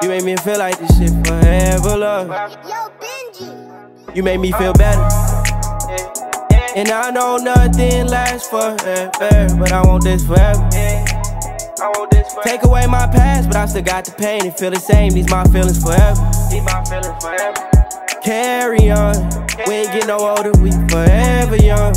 You make me feel like this shit forever, love. Yo, Benji. You make me feel better. And I know nothing lasts forever, but I want this forever. Take away my past, but I still got the pain and feel the same. These my feelings forever. These my feelings forever. Carry on. We ain't get no older, we forever young.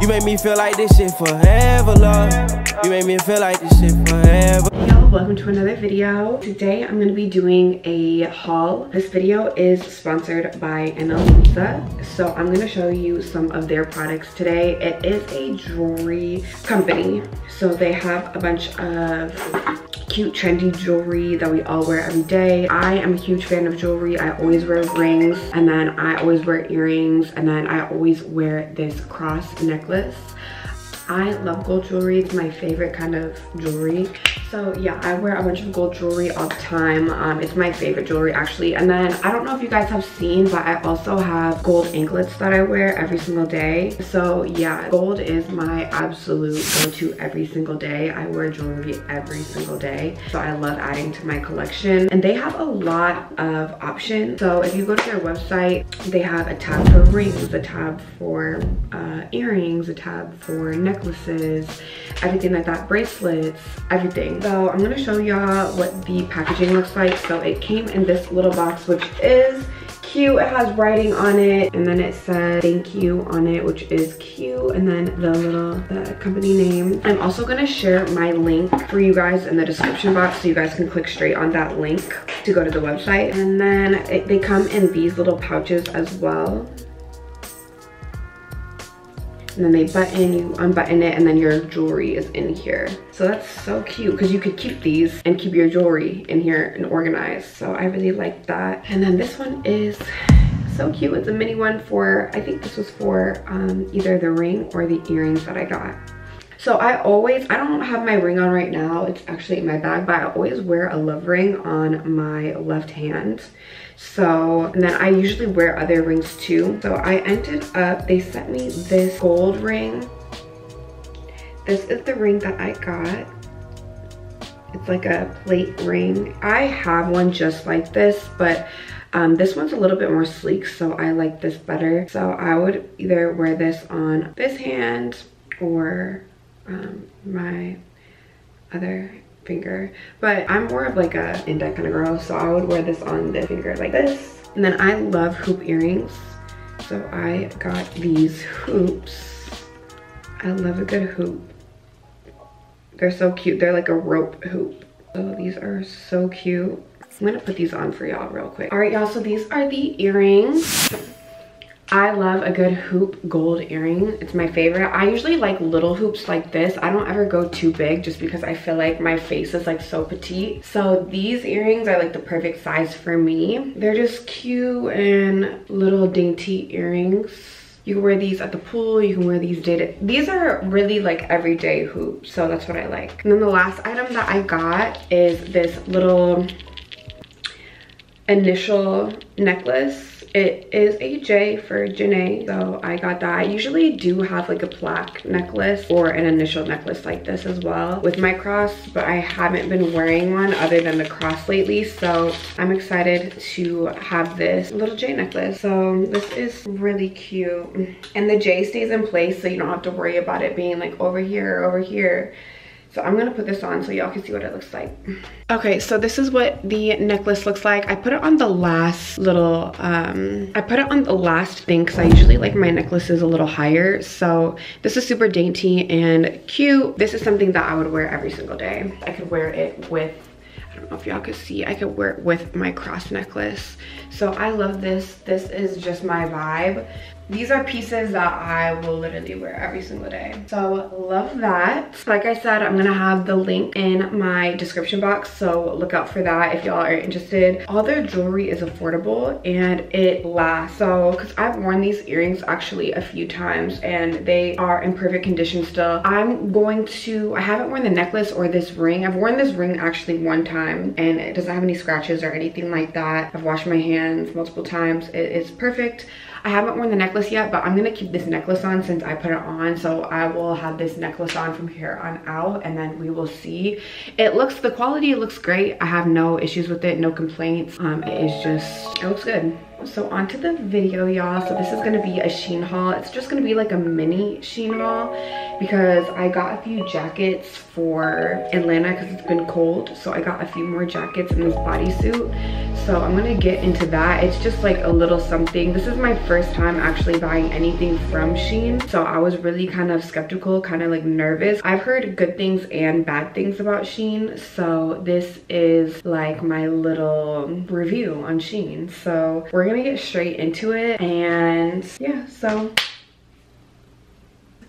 You make me feel like this shit forever, love. You make me feel like this shit forever. Y'all, welcome to another video. Today I'm gonna be doing a haul. This video is sponsored by Ana Luisa. So I'm gonna show you some of their products today. It is a jewelry company. So they have a bunch of cute trendy jewelry that we all wear every day. I am a huge fan of jewelry. I always wear rings and then I always wear earrings and then I always wear this cross necklace. I love gold jewelry. It's my favorite kind of jewelry. So yeah, I wear a bunch of gold jewelry all the time. Um, it's my favorite jewelry actually. And then I don't know if you guys have seen, but I also have gold anklets that I wear every single day. So yeah, gold is my absolute go-to every single day. I wear jewelry every single day. So I love adding to my collection. And they have a lot of options. So if you go to their website, they have a tab for rings, a tab for uh, earrings, a tab for necklaces, everything like that, bracelets, everything. So I'm gonna show y'all what the packaging looks like. So it came in this little box, which is cute. It has writing on it and then it says thank you on it, which is cute. And then the little the company name. I'm also gonna share my link for you guys in the description box so you guys can click straight on that link to go to the website. And then it, they come in these little pouches as well and then they button, you unbutton it, and then your jewelry is in here. So that's so cute because you could keep these and keep your jewelry in here and organized. So I really like that. And then this one is so cute. It's a mini one for, I think this was for um, either the ring or the earrings that I got. So I always, I don't have my ring on right now. It's actually in my bag, but I always wear a love ring on my left hand. So, and then I usually wear other rings too. So I ended up, they sent me this gold ring. This is the ring that I got. It's like a plate ring. I have one just like this, but um, this one's a little bit more sleek, so I like this better. So I would either wear this on this hand or um, my other finger. But I'm more of like a index kind of girl, so I would wear this on the finger like this. And then I love hoop earrings. So I got these hoops. I love a good hoop. They're so cute. They're like a rope hoop. So these are so cute. I'm gonna put these on for y'all real quick. All right, y'all, so these are the earrings. I love a good hoop gold earring. It's my favorite. I usually like little hoops like this. I don't ever go too big just because I feel like my face is like so petite. So these earrings are like the perfect size for me. They're just cute and little dainty earrings. You can wear these at the pool. You can wear these day these are really like everyday hoops. So that's what I like. And then the last item that I got is this little initial necklace it is a J for Janae, so I got that. I usually do have like a plaque necklace or an initial necklace like this as well with my cross, but I haven't been wearing one other than the cross lately, so I'm excited to have this little J necklace. So this is really cute. And the J stays in place so you don't have to worry about it being like over here or over here. So I'm gonna put this on so y'all can see what it looks like. Okay, so this is what the necklace looks like. I put it on the last little, um, I put it on the last thing because I usually like my necklaces a little higher. So this is super dainty and cute. This is something that I would wear every single day. I could wear it with I don't know if y'all could see, I could wear it with my cross necklace. So I love this. This is just my vibe. These are pieces that I will literally wear every single day. So love that. Like I said, I'm gonna have the link in my description box. So look out for that if y'all are interested. All their jewelry is affordable and it lasts. So, cause I've worn these earrings actually a few times and they are in perfect condition still. I'm going to, I haven't worn the necklace or this ring. I've worn this ring actually one time and it doesn't have any scratches or anything like that. I've washed my hands multiple times. It is perfect. I haven't worn the necklace yet, but I'm gonna keep this necklace on since I put it on. So I will have this necklace on from here on out and then we will see. It looks, the quality looks great. I have no issues with it, no complaints. Um, it is just, it looks good so on to the video y'all so this is gonna be a shein haul it's just gonna be like a mini shein haul because i got a few jackets for atlanta because it's been cold so i got a few more jackets in this bodysuit. So i'm gonna get into that. It's just like a little something. This is my first time actually buying anything from shein so i was really kind of skeptical kind of like nervous. I've heard good things and bad things about shein so this is like my little review on shein. So we're gonna get straight into it and yeah so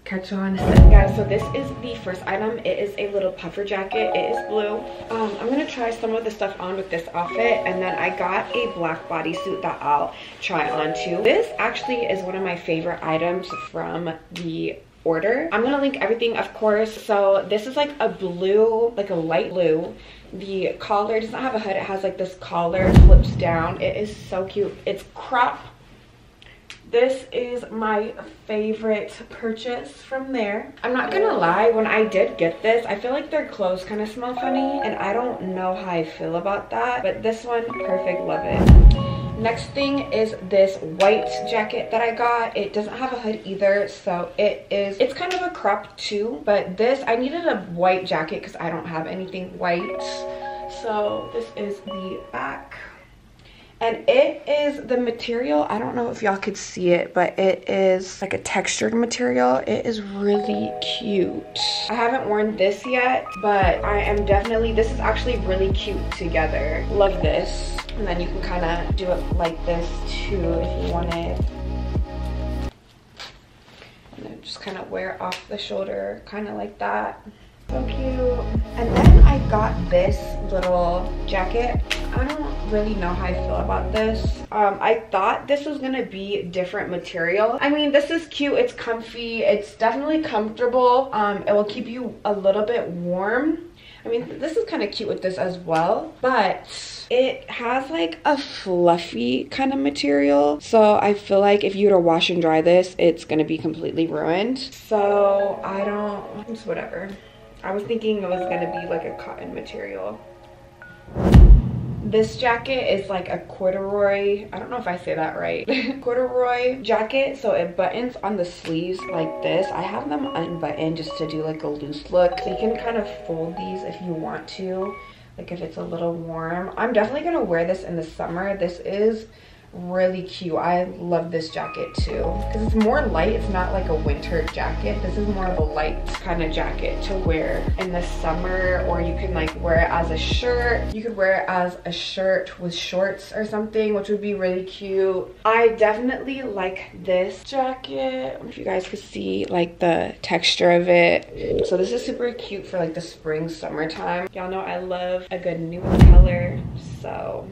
catch on. Guys so this is the first item. It is a little puffer jacket. It is blue. Um, i'm gonna try some of the stuff on with this outfit and then i got a black bodysuit that i'll try on too. This actually is one of my favorite items from the order. I'm gonna link everything of course. So this is like a blue like a light blue. The collar does not have a hood. It has like this collar flips down. It is so cute. It's crop this is my favorite purchase from there i'm not gonna um, lie when i did get this i feel like their clothes kind of smell funny and i don't know how i feel about that but this one perfect love it Next thing is this white jacket that I got. It doesn't have a hood either, so it is, it's kind of a crop too, but this, I needed a white jacket because I don't have anything white. So this is the back and it is the material i don't know if y'all could see it but it is like a textured material. It is really cute. I haven't worn this yet but i am definitely this is actually really cute together. Love this. And then you can kind of do it like this too if you wanted and then just kind of wear off the shoulder kind of like that. So cute. And then i got this jacket I don't really know how I feel about this. Um, I thought this was gonna be different material. I mean, this is cute, it's comfy, it's definitely comfortable. Um, it will keep you a little bit warm. I mean, this is kind of cute with this as well, but it has like a fluffy kind of material. So I feel like if you were to wash and dry this, it's gonna be completely ruined. So I don't, it's whatever. I was thinking it was gonna be like a cotton material. This jacket is like a corduroy, I don't know if I say that right, corduroy jacket. So it buttons on the sleeves like this. I have them unbuttoned just to do like a loose look. So you can kind of fold these if you want to, like if it's a little warm. I'm definitely gonna wear this in the summer. This is really cute. I love this jacket too. Because it's more light it's not like a winter jacket. This is more of a light kind of jacket to wear in the summer or you can like wear it as a shirt. You could wear it as a shirt with shorts or something which would be really cute. I definitely like this jacket. If you guys could see like the texture of it. So this is super cute for like the spring summertime. Y'all know i love a good nude color so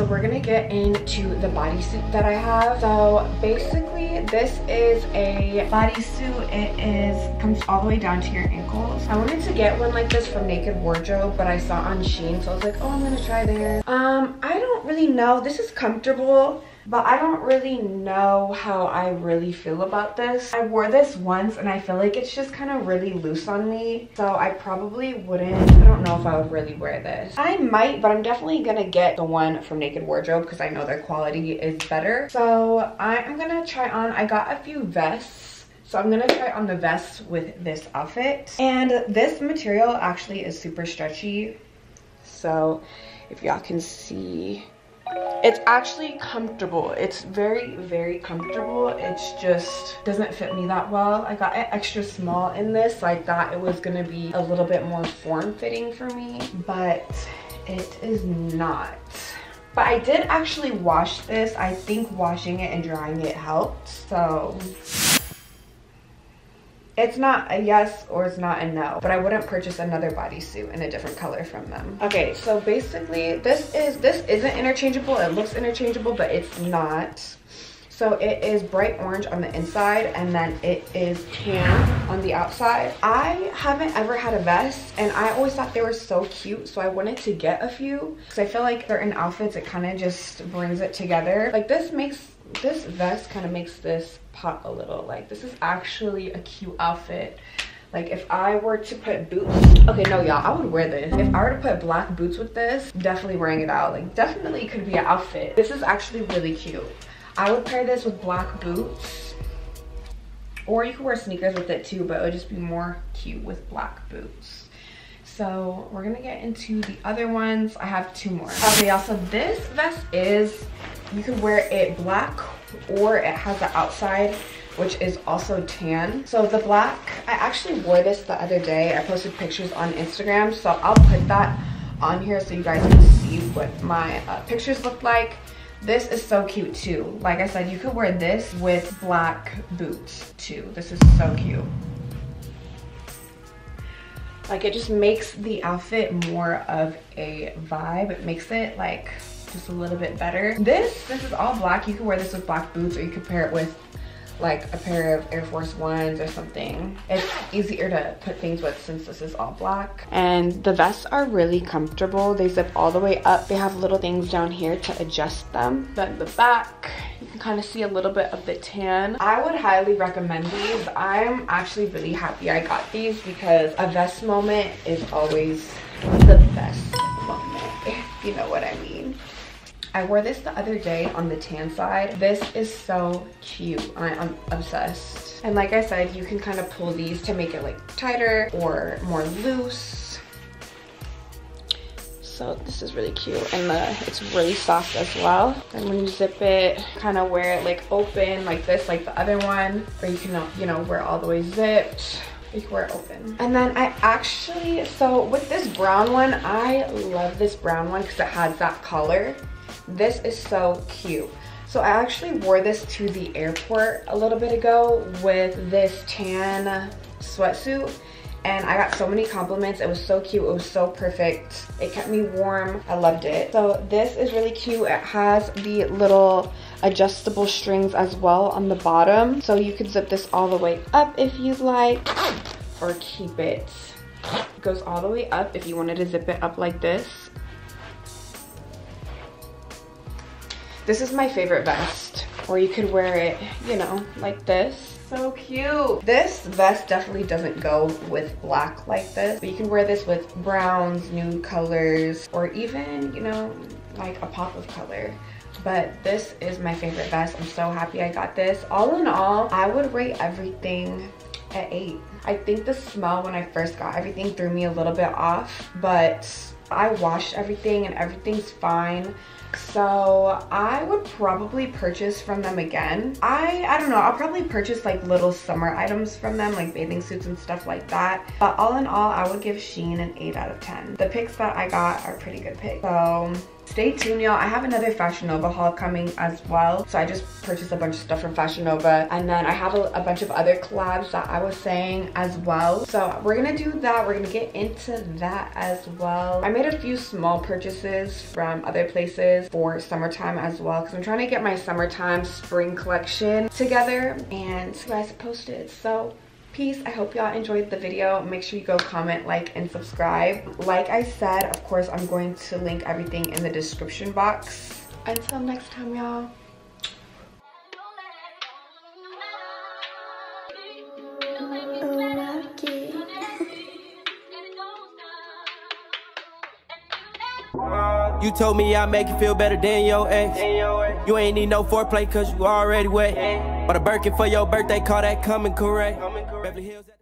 so we're gonna get into the bodysuit that I have. So basically, this is a bodysuit. It is comes all the way down to your ankles. I wanted to get one like this from Naked Wardrobe, but I saw on Shein, so I was like, oh, I'm gonna try there. Um, I don't really know. This is comfortable but I don't really know how I really feel about this. I wore this once and I feel like it's just kind of really loose on me. So I probably wouldn't, I don't know if I would really wear this. I might, but I'm definitely gonna get the one from Naked Wardrobe because I know their quality is better. So I am gonna try on, I got a few vests so I'm gonna try on the vest with this outfit. And this material actually is super stretchy. So if y'all can see, it's actually comfortable. It's very very comfortable. It's just doesn't fit me that well. I got it extra small in this. I thought it was gonna be a little bit more form-fitting for me but it is not. But i did actually wash this. I think washing it and drying it helped so it's not a yes or it's not a no, but I wouldn't purchase another bodysuit in a different color from them. Okay, so basically this is, this isn't interchangeable. It looks interchangeable, but it's not. So it is bright orange on the inside and then it is tan on the outside. I haven't ever had a vest and I always thought they were so cute. So I wanted to get a few because I feel like certain outfits, it kind of just brings it together. Like this makes this vest kind of makes this pop a little. Like this is actually a cute outfit. Like if I were to put boots, okay, no, y'all, I would wear this. If I were to put black boots with this, definitely wearing it out. Like definitely could be an outfit. This is actually really cute. I would pair this with black boots or you could wear sneakers with it too, but it would just be more cute with black boots. So we're gonna get into the other ones. I have two more. Okay, y'all, so this vest is, you can wear it black or it has the outside which is also tan. So the black, I actually wore this the other day. I posted pictures on Instagram, so I'll put that on here so you guys can see what my uh, pictures look like. This is so cute too. Like I said, you could wear this with black boots too. This is so cute. Like it just makes the outfit more of a vibe. It makes it like just a little bit better. This, this is all black. You can wear this with black boots or you could pair it with like a pair of Air Force Ones or something. It's easier to put things with since this is all black. And the vests are really comfortable. They zip all the way up. They have little things down here to adjust them. Then the back, you can kind of see a little bit of the tan. I would highly recommend these. I'm actually really happy I got these because a vest moment is always the best moment, if you know what I mean. I wore this the other day on the tan side. This is so cute. I, I'm obsessed. And like I said, you can kind of pull these to make it like tighter or more loose. So this is really cute and the, it's really soft as well. And when you zip it, kind of wear it like open like this, like the other one, or you can, you know, wear all the way zipped you can wear it open. And then I actually, so with this brown one, I love this brown one because it has that color. This is so cute. So I actually wore this to the airport a little bit ago with this tan sweatsuit and I got so many compliments. It was so cute. It was so perfect. It kept me warm. I loved it. So this is really cute. It has the little adjustable strings as well on the bottom. So you could zip this all the way up if you'd like or keep it. It goes all the way up if you wanted to zip it up like this. This is my favorite vest. Or you could wear it, you know, like this. So cute. This vest definitely doesn't go with black like this. But you can wear this with browns, nude colors, or even, you know, like a pop of color but this is my favorite vest i'm so happy i got this all in all i would rate everything at eight i think the smell when i first got everything threw me a little bit off but i washed everything and everything's fine so I would probably purchase from them again. I, I don't know, I'll probably purchase like little summer items from them, like bathing suits and stuff like that. But all in all, I would give Shein an 8 out of 10. The picks that I got are pretty good picks. So stay tuned y'all. I have another fashion nova haul coming as well. So i just purchased a bunch of stuff from fashion nova. And then i have a, a, bunch of other collabs that i was saying as well. So we're gonna do that. We're gonna get into that as well. I made a few small purchases from other places for summertime as well. Because i'm trying to get my summertime spring collection together. And you guys posted. So peace i hope y'all enjoyed the video. Make sure you go comment like and subscribe. Like i said of course i'm going to link everything in the description box. Until next time y'all. You told me I make you feel better than your ex. You ain't need no foreplay cause you already wet. But a Birkin for your birthday, call that coming correct. Beverly Hills.